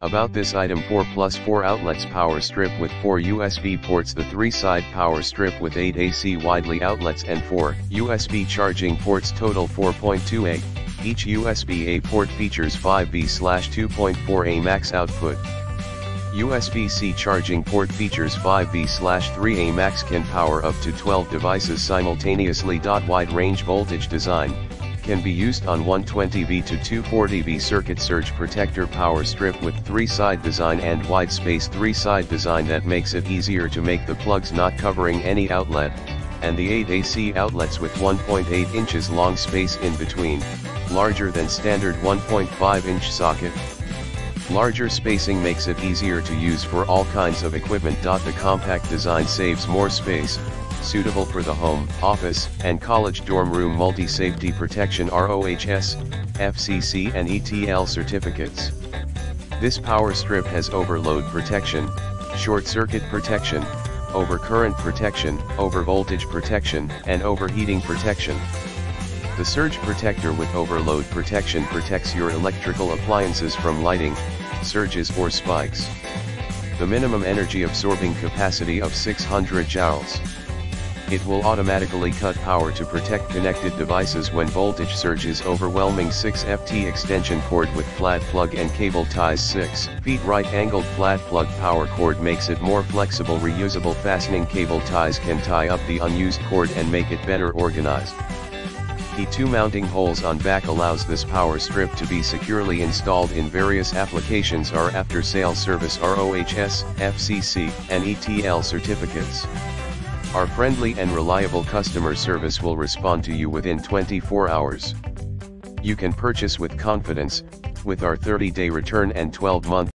About this item 4 plus 4 outlets power strip with 4 USB ports the 3 side power strip with 8 AC widely outlets and 4 USB charging ports total 4.28. Each USB-A port features 5V/2.4A max output. USB-C charging port features 5V/3A max can power up to 12 devices simultaneously. Wide range voltage design can be used on 120V to 240V circuit surge protector power strip with 3-side design and wide space 3-side design that makes it easier to make the plugs not covering any outlet, and the 8 AC outlets with 1.8 inches long space in between, larger than standard 1.5 inch socket. Larger spacing makes it easier to use for all kinds of equipment. The compact design saves more space, suitable for the home, office, and college dorm room multi-safety protection ROHS, FCC and ETL certificates. This power strip has overload protection, short circuit protection, overcurrent protection, overvoltage protection, and overheating protection. The surge protector with overload protection protects your electrical appliances from lighting, surges or spikes. The minimum energy absorbing capacity of 600 joules. It will automatically cut power to protect connected devices when voltage surges overwhelming 6 FT extension cord with flat plug and cable ties 6 feet right angled flat plug power cord makes it more flexible reusable fastening cable ties can tie up the unused cord and make it better organized. The two mounting holes on back allows this power strip to be securely installed in various applications are after sale service ROHS, FCC, and ETL certificates. Our friendly and reliable customer service will respond to you within 24 hours. You can purchase with confidence, with our 30-day return and 12-month